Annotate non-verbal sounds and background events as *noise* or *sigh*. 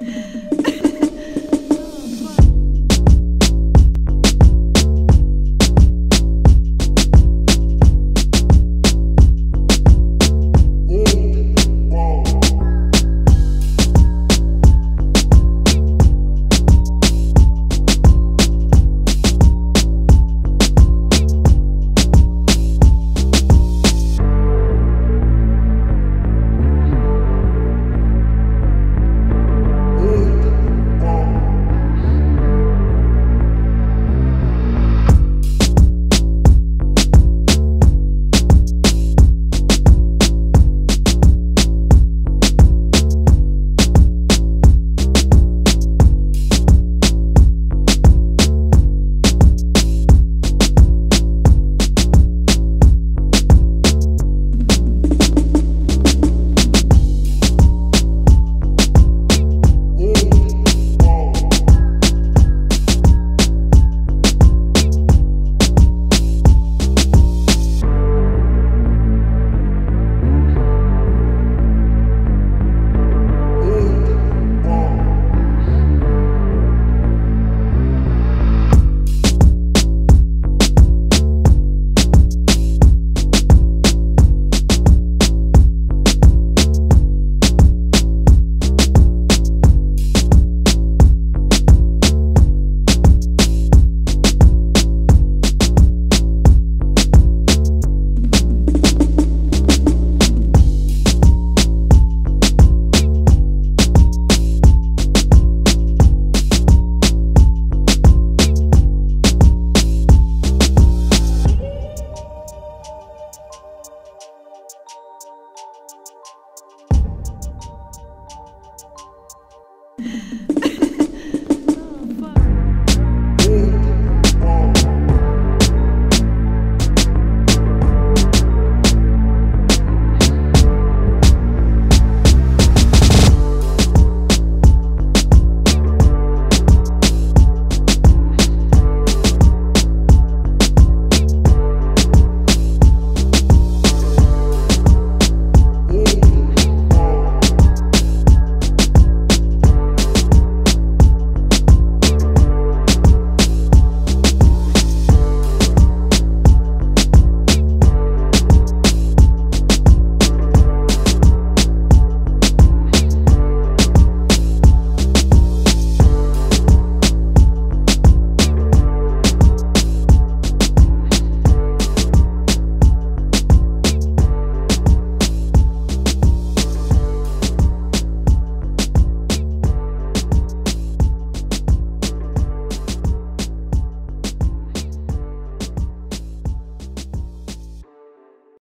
Yeah. *laughs*